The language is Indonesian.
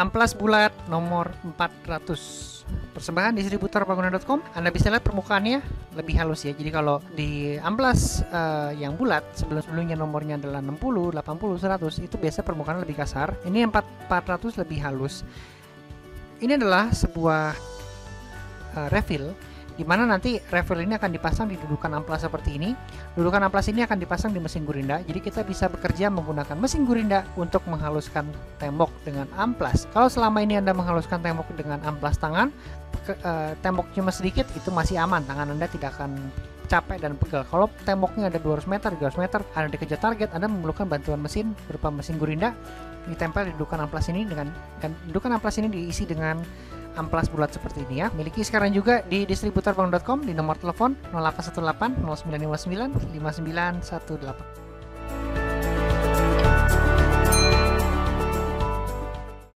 amplas bulat nomor 400 persembahan distributor bangunan.com Anda bisa lihat permukaannya lebih halus ya. Jadi kalau di amplas uh, yang bulat sebelum-sebelumnya nomornya adalah 60, 80, 100 itu biasa permukaan lebih kasar. Ini 4, 400 lebih halus. Ini adalah sebuah uh, refill di mana nanti refill ini akan dipasang di dudukan amplas seperti ini. Dudukan amplas ini akan dipasang di mesin gurinda, jadi kita bisa bekerja menggunakan mesin gurinda untuk menghaluskan tembok dengan amplas. Kalau selama ini Anda menghaluskan tembok dengan amplas tangan, ke, uh, tembok cuma sedikit itu masih aman, tangan Anda tidak akan capek dan pegal. Kalau temboknya ada 200 meter, 300 meter, Anda dikejar target, Anda memerlukan bantuan mesin berupa mesin gurinda ditempel di dudukan amplas ini dengan dudukan amplas ini diisi dengan amplas bulat seperti ini ya. Miliki sekarang juga di distributorbank.com di nomor telepon 0818 0959 5918.